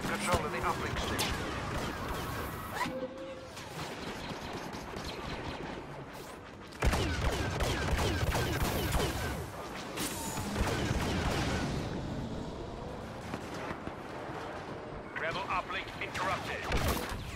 taken control of the uplink station. Rebel uplink interrupted.